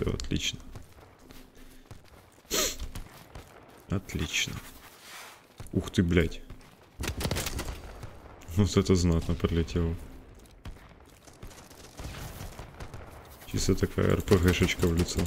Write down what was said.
Все, отлично. Отлично. Ух ты, блядь. Вот это знатно прилетело. Чисто такая РПГшечка в лицо.